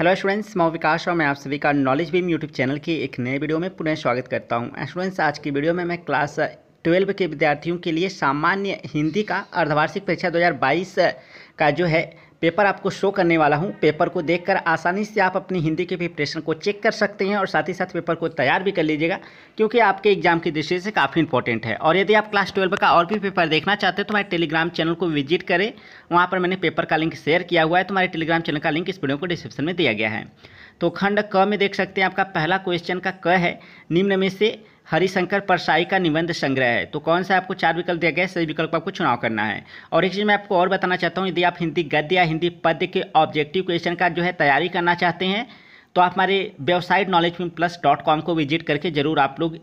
Hello students मैं विकास और मैं आप सभी का नॉलेज बीम यूट्यूब चैनल की एक नए वीडियो में पुनः स्वागत करता हूँ। स्टूडेंट्स आज की वीडियो में मैं क्लास ट्वेल्व के विद्यार्थियों के लिए सामान्य हिंदी का अर्धवार्षिक परीक्षा 2022 का जो है पेपर आपको शो करने वाला हूँ। पेपर को देखकर आसानी से आप अपनी हिंदी के प्रिपरेशन को चेक कर सकते हैं और साथ ही साथ पेपर को तैयार भी कर लीजिएगा, क्योंकि आपके एग्ज़ाम की दृष्टि से काफ़ी इंपॉर्टेंट है। और यदि आप क्लास ट्वेल्व का और भी पेपर देखना चाहते हैं तो हमारे टेलीग्राम चैनल को विज़िट करें। वहाँ पर मैंने पेपर का लिंक शेयर किया हुआ है तो हमारे टेलीग्राम चैनल का लिंक इस वीडियो को डिस्क्रिप्शन में दिया गया है। तो खंड क में देख सकते हैं, आपका पहला क्वेश्चन का क है। निम्न में से हरिशंकर परसाई का निबंध संग्रह है। तो कौन सा आपको चार विकल्प दिया गया है? सही विकल्प आपको चुनाव करना है। और एक चीज़ मैं आपको और बताना चाहता हूँ, यदि आप हिंदी गद्य या हिंदी पद्य के ऑब्जेक्टिव क्वेश्चन का जो है तैयारी करना चाहते हैं तो आप हमारे website knowledge plus dot com को विज़िट करके ज़रूर आप लोग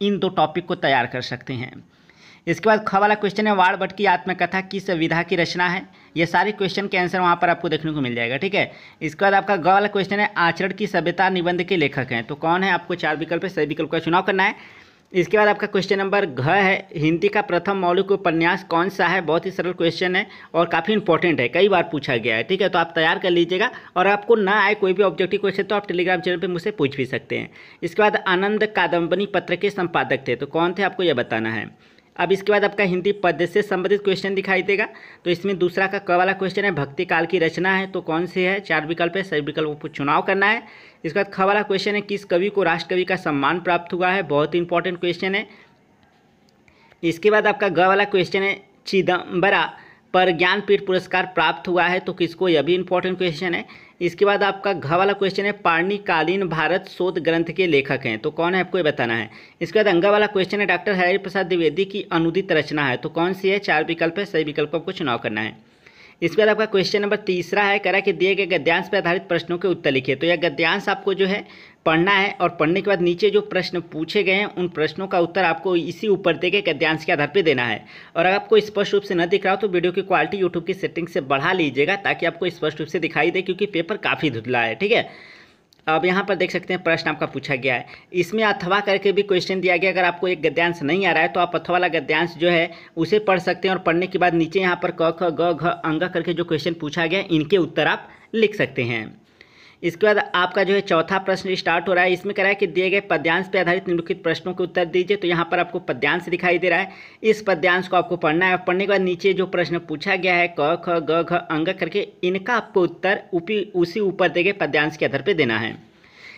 इन दो टॉपिक को तैयार कर सकते हैं। इसके बाद ख वाला क्वेश्चन है वाड़ भट्ट की आत्मकथा किस विधा की रचना है। ये सारे क्वेश्चन के आंसर वहाँ पर आपको देखने को मिल जाएगा, ठीक है? इसके बाद आपका ग वाला क्वेश्चन है, आचरण की सभ्यता निबंध के लेखक हैं। तो कौन है आपको चार विकल्प है सही विकल्प का चुनाव करना है। इसके बाद आपका क्वेश्चन नंबर घ है, हिंदी का प्रथम मौलिक उपन्यास कौन सा है? बहुत ही सरल क्वेश्चन है और काफ़ी इंपॉर्टेंट है, कई बार पूछा गया है, ठीक है? तो आप तैयार कर लीजिएगा और आपको ना आए कोई भी ऑब्जेक्टिव क्वेश्चन तो आप टेलीग्राम चैनल पे मुझसे पूछ भी सकते हैं। इसके बाद आनंद कादम्बनी पत्र के संपादक थे तो कौन थे आपको यह बताना है? अब इसके बाद आपका हिंदी पद्य से संबंधित क्वेश्चन दिखाई देगा। तो इसमें दूसरा का क वाला क्वेश्चन है, भक्ति काल की रचना है तो कौन सी है? चार विकल्प है सही विकल्प को चुनाव करना है। इसके बाद ख वाला क्वेश्चन है, किस कवि को राष्ट्रकवि का सम्मान प्राप्त हुआ है? बहुत ही इंपॉर्टेंट क्वेश्चन है। इसके बाद आपका ग वाला क्वेश्चन है चिदम्बरा पर ज्ञानपीठ पुरस्कार प्राप्त हुआ है। तो किसको? यह भी इंपॉर्टेंट क्वेश्चन है। इसके बाद आपका घ वाला क्वेश्चन है पाणिकालीन भारत शोध ग्रंथ के लेखक हैं। तो कौन है आपको ये बताना है? इसके बाद अंगा वाला क्वेश्चन है डॉक्टर हरि प्रसाद द्विवेदी की अनुदित रचना है। तो कौन सी है? चार विकल्प है, सही विकल्प आपको चुनाव करना है। इसके बाद आपका क्वेश्चन नंबर तीसरा है, करा कि दिए गए गद्यांश पर आधारित प्रश्नों के उत्तर लिखिए। तो यह गद्यांश आपको जो है, पढ़ना है और पढ़ने के बाद नीचे जो प्रश्न पूछे गए हैं, उन प्रश्नों का उत्तर आपको इसी ऊपर दे के गद्यांश के आधार पर देना है। और अगर आपको स्पष्ट रूप से न दिख रहा हो तो वीडियो की क्वालिटी यूट्यूब की सेटिंग से बढ़ा लीजिएगा, ताकि आपको स्पष्ट रूप से दिखाई दे, क्योंकि पेपर काफ़ी धुतला है, ठीक है? अब यहाँ पर देख सकते हैं, प्रश्न आपका पूछा गया है। इसमें अथवा करके भी क्वेश्चन दिया गया, अगर आपको एक गद्यांश नहीं आ रहा है तो आप अथवा वाला गद्यांश जो है, उसे पढ़ सकते हैं और पढ़ने के बाद नीचे यहाँ पर क, ख, ग, घ, अंग करके जो क्वेश्चन पूछा गया इनके उत्तर आप लिख सकते हैं। इसके बाद आपका जो है चौथा प्रश्न स्टार्ट हो रहा है। इसमें कह रहा है कि दिए गए पद्यांश पर आधारित निम्नलिखित प्रश्नों के उत्तर दीजिए। तो यहाँ पर आपको पद्यांश दिखाई दे रहा है। इस पद्यांश को आपको पढ़ना है। पढ़ने के बाद नीचे जो प्रश्न पूछा गया है, क, ख, ग, घ, अंग करके, इनका आपको उत्तर उसी ऊपर दे गए पद्यांश के आधार पर देना है।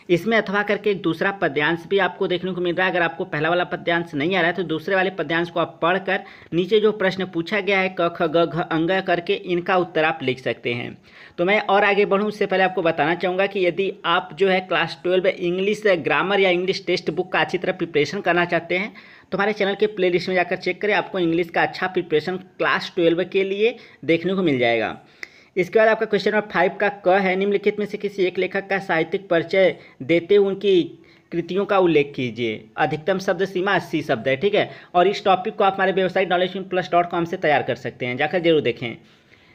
इसमें अथवा करके एक दूसरा पद्यांश भी आपको देखने को मिल रहा है। अगर आपको पहला वाला पद्यांश नहीं आ रहा है तो दूसरे वाले पद्यांश को आप पढ़कर नीचे जो प्रश्न पूछा गया है, क, ख, ग, घ, अंग करके इनका उत्तर आप लिख सकते हैं। तो मैं और आगे बढ़ूँ उससे पहले आपको बताना चाहूँगा कि यदि आप जो है क्लास ट्वेल्व इंग्लिश ग्रामर या इंग्लिश टेक्स्ट बुक का अच्छी तरह प्रिपरेशन करना चाहते हैं तो हमारे चैनल के प्ले में जाकर चेक करें, आपको इंग्लिश का अच्छा प्रिपरेशन क्लास ट्वेल्व के लिए देखने को मिल जाएगा। इसके बाद आपका क्वेश्चन नंबर फाइव का क है। निम्नलिखित में से किसी एक लेखक का साहित्यिक परिचय देते हुए उनकी कृतियों का उल्लेख कीजिए। अधिकतम शब्द सीमा अस्सी शब्द है, ठीक है? और इस टॉपिक को आप हमारे website knowledge plus dot com से तैयार कर सकते हैं। जाकर ज़रूर देखें।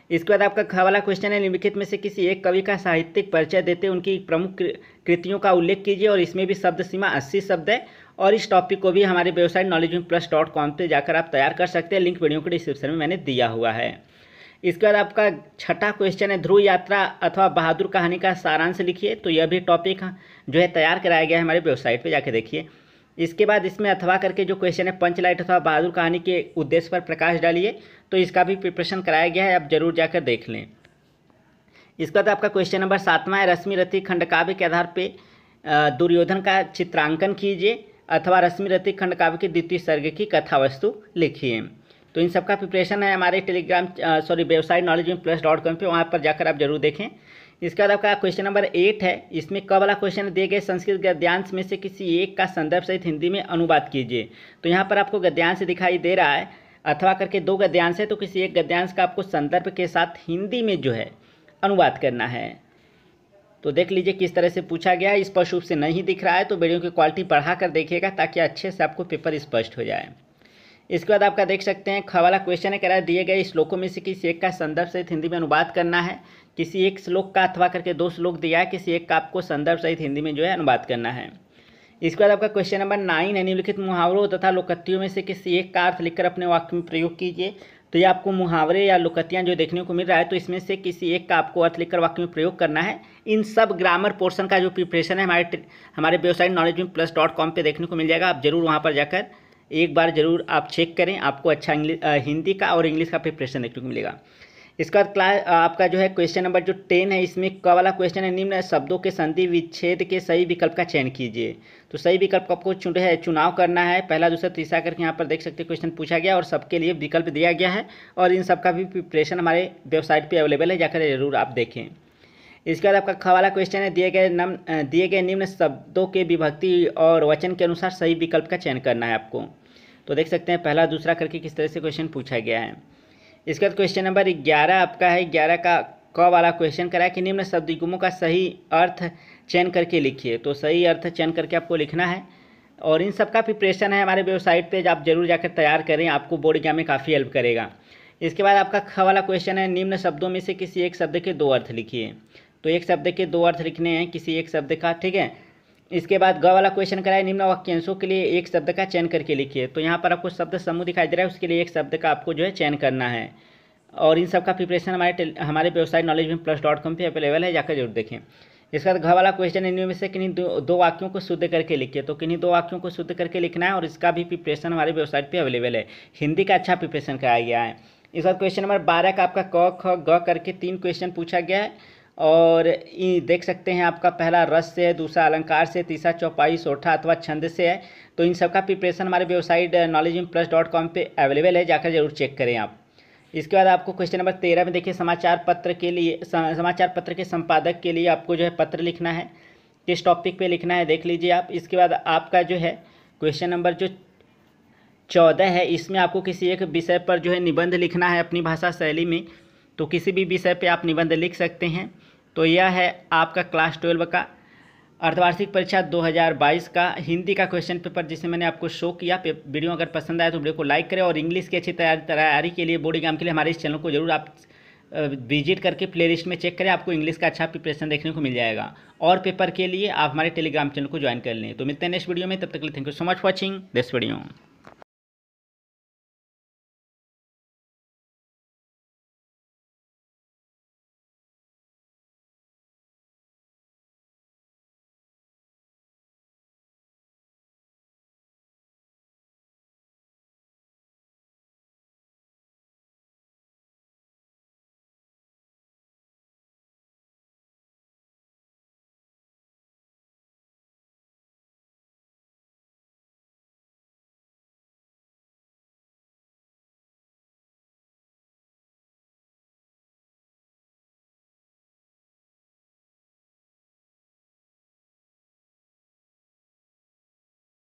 इसके बाद आपका ख वाला क्वेश्चन है। निम्नलिखित में से किसी एक कवि का साहित्यिक परिचय देते उनकी प्रमुख कृतियों का उल्लेख कीजिए और इसमें भी शब्द सीमा अस्सी शब्द है। और इस टॉपिक को भी हमारे website knowledge plus dot com पर जाकर आप तैयार कर सकते हैं। लिंक वीडियो के डिस्क्रिप्शन में मैंने दिया हुआ है। इसके बाद आपका छठा क्वेश्चन है, ध्रुव यात्रा अथवा बहादुर कहानी का सारांश लिखिए। तो यह भी टॉपिक जो है तैयार कराया गया है हमारी वेबसाइट पर जाके देखिए। इसके बाद इसमें अथवा करके जो क्वेश्चन है पंचलाइट अथवा बहादुर कहानी के उद्देश्य पर प्रकाश डालिए तो इसका भी प्रिपरेशन कराया गया है, आप ज़रूर जाकर देख लें। इसके बाद आपका क्वेश्चन नंबर सातवां है, रश्मि रति खंडकाव्य के आधार पर दुर्योधन का चित्रांकन कीजिए, अथवा रश्मि रति खंडकाव्य के द्वितीय सर्ग की कथा वस्तु लिखिए। तो इन सबका प्रिपरेशन है हमारे Telegram sorry website knowledge plus dot com पर वहाँ पर जाकर आप ज़रूर देखें। इसके बाद आपका क्वेश्चन नंबर एट है। इसमें क वाला क्वेश्चन दिए गए? संस्कृत गद्यांश में से किसी एक का संदर्भ सहित हिंदी में अनुवाद कीजिए। तो यहाँ पर आपको गद्यांश दिखाई दे रहा है, अथवा करके दो गद्यांश है तो किसी एक गद्यांश का आपको संदर्भ के साथ हिंदी में जो है अनुवाद करना है। तो देख लीजिए किस तरह से पूछा गया है। स्पष्ट रूप से नहीं दिख रहा है तो वीडियो की क्वालिटी बढ़ा कर देखिएगा, ताकि अच्छे से आपको पेपर स्पष्ट हो जाए। इसके बाद आपका देख सकते हैं, खवाला क्वेश्चन है, कह रहा है, दिए गए श्लोकों में से किसी एक का संदर्भ सहित हिंदी में अनुवाद करना है। किसी एक श्लोक का अथवा करके दो श्लोक दिया है, किसी एक का आपको संदर्भ सहित हिंदी में जो है अनुवाद करना है। इसके बाद आपका क्वेश्चन नंबर नाइन है निम्नलिखित मुहावरों तथा लोकत्यों में से किसी एक का अर्थ लिखकर अपने वाक्य में प्रयोग कीजिए। तो ये आपको मुहावरे या लुकतियाँ जो देखने को मिल रहा है तो इसमें से किसी एक का आपको अर्थ लिखकर वाक्य में प्रयोग करना है। इन सब ग्रामर पोर्शन का जो प्रिपरेशन है, हमारे हमारे वेबसाइट नॉलेज में प्लस डॉट कॉम पर देखने को मिल जाएगा। आप ज़रूर वहाँ पर जाकर एक बार ज़रूर आप चेक करें, आपको अच्छा इंग्लिश हिंदी का और इंग्लिश का प्रिपरेशन देखने को मिलेगा। इसका क्लास आपका जो है क्वेश्चन नंबर जो टेन है, इसमें क वाला क्वेश्चन है, निम्न शब्दों के संधि विच्छेद के सही विकल्प का चयन कीजिए। तो सही विकल्प आपको चुन, है, चुनाव करना है, पहला, दूसरा, तीसरा करके यहाँ पर देख सकते हैं क्वेश्चन पूछा गया और सबके लिए विकल्प दिया गया है और इन सबका भी प्रिपरेशन हमारे वेबसाइट पर अवेलेबल है, जाकर ज़रूर आप देखें। इसके बाद आपका ख वाला क्वेश्चन है, दिए गए नम दिए गए निम्न शब्दों के विभक्ति और वचन के अनुसार सही विकल्प का चयन करना है आपको। तो देख सकते हैं, पहला, दूसरा करके किस तरह से क्वेश्चन पूछा गया है। इसके बाद क्वेश्चन नंबर ग्यारह आपका है, ग्यारह का क वाला क्वेश्चन करा कि निम्न शब्द युग्मों का सही अर्थ चयन करके लिखिए। तो सही अर्थ चयन करके आपको लिखना है। और इन सब का प्रिपरेशन है हमारे वेबसाइट पे, आप ज़रूर जाकर तैयार करें, आपको बोर्ड एग्ज़ाम में काफ़ी हेल्प करेगा। इसके बाद आपका ख वाला क्वेश्चन है, निम्न शब्दों में से किसी एक शब्द के दो अर्थ लिखिए। तो एक शब्द के दो अर्थ लिखने हैं किसी एक शब्द का ठीक है? इसके बाद ग वाला क्वेश्चन कराए निम्न वाक्यांशों के लिए एक शब्द का चयन करके लिखिए। तो यहाँ पर आपको शब्द समूह दिखाई दे रहा है उसके लिए एक शब्द का आपको जो है चयन करना है। और इन सब का प्रिपरेशन हमारे हमारे वेबसाइट नॉलेज में प्लस डॉट कॉम पर अवेलेबल है जाकर ज़रूर देखें। इसके बाद घ वाला क्वेश्चन इनमें से किन्हीं दो, दो वाक्यों को शुद्ध करके लिखिए। तो किन्हीं दो वाक्यों को शुद्ध करके लिखना है और इसका भी प्रिपरेशन हमारे वेबसाइट पे अवेलेबल है। हिंदी का अच्छा प्रिपरेशन कराया गया है। इसके बाद क्वेश्चन नंबर बारह का आपका क ख ग करके तीन क्वेश्चन पूछा गया है। और देख सकते हैं आपका पहला रस से है, दूसरा अलंकार से तीसरा चौपाई सोठा अथवा छंद से है। तो इन सबका प्रिपरेशन हमारे वेबसाइट नॉलेज इन प्लस डॉट कॉम पर अवेलेबल है, जाकर ज़रूर चेक करें आप। इसके बाद आपको क्वेश्चन नंबर तेरह में देखिए, समाचार पत्र के लिए समाचार पत्र के संपादक के लिए आपको जो है पत्र लिखना है। किस टॉपिक पे लिखना है, देख लीजिए आप। इसके बाद आपका जो है क्वेश्चन नंबर जो चौदह है, इसमें आपको किसी एक विषय पर जो है निबंध लिखना है अपनी भाषा शैली में। तो किसी भी विषय पे आप निबंध लिख सकते हैं। तो यह है आपका क्लास ट्वेल्व का अर्धवार्षिक परीक्षा 2022 का हिंदी का क्वेश्चन पेपर, जिसे मैंने आपको शो किया। वीडियो अगर पसंद आया तो वीडियो को लाइक करें और इंग्लिश की अच्छी तैयारी तैयारी के लिए बोर्ड एग्ज़ाम के लिए हमारे इस चैनल को ज़रूर आप विज़िट करके प्लेलिस्ट में चेक करें। आपको इंग्लिश का अच्छा प्रिपरेशन देखने को मिल जाएगा। और पेपर के लिए आप हमारे टेलीग्राम चैनल को ज्वाइन कर लें। तो मिलते हैं नेक्स्ट वीडियो में। तब तक के लिए thank you so much watching this video.